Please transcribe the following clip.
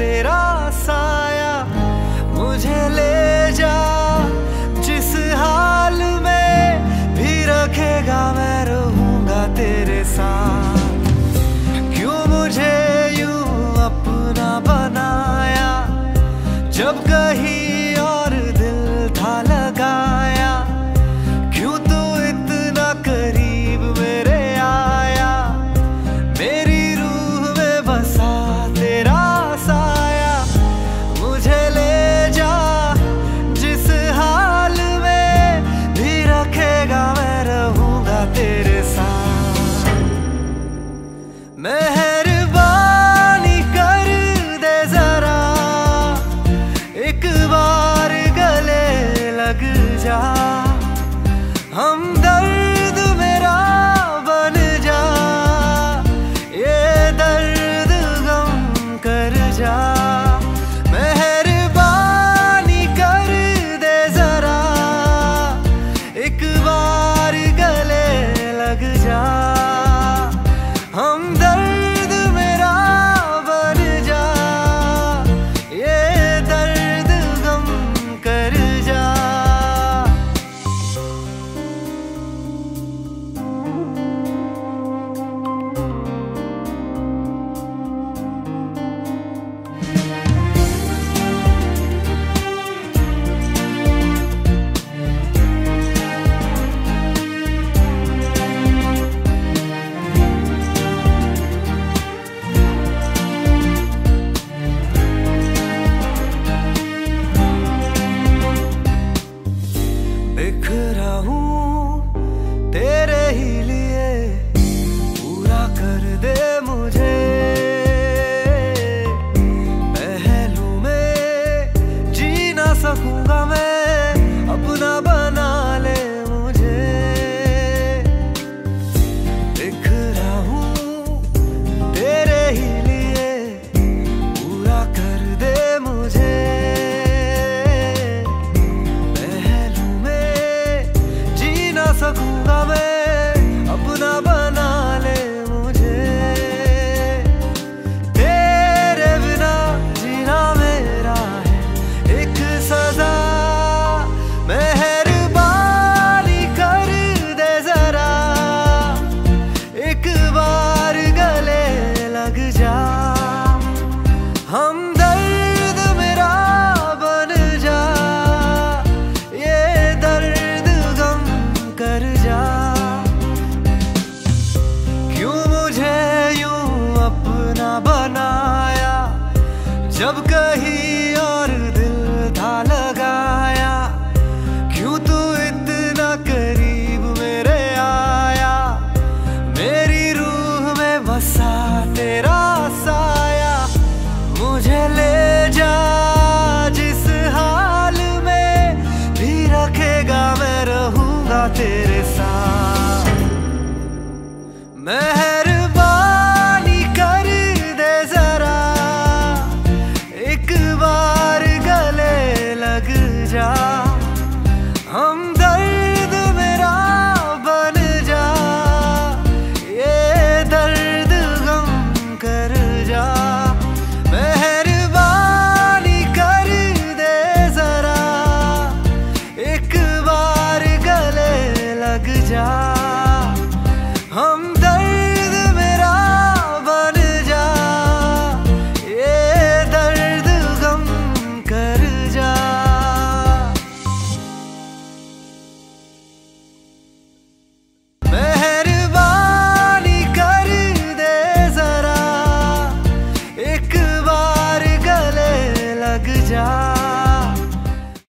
तेरा रहा हूँ तेरे ही लिए love a good.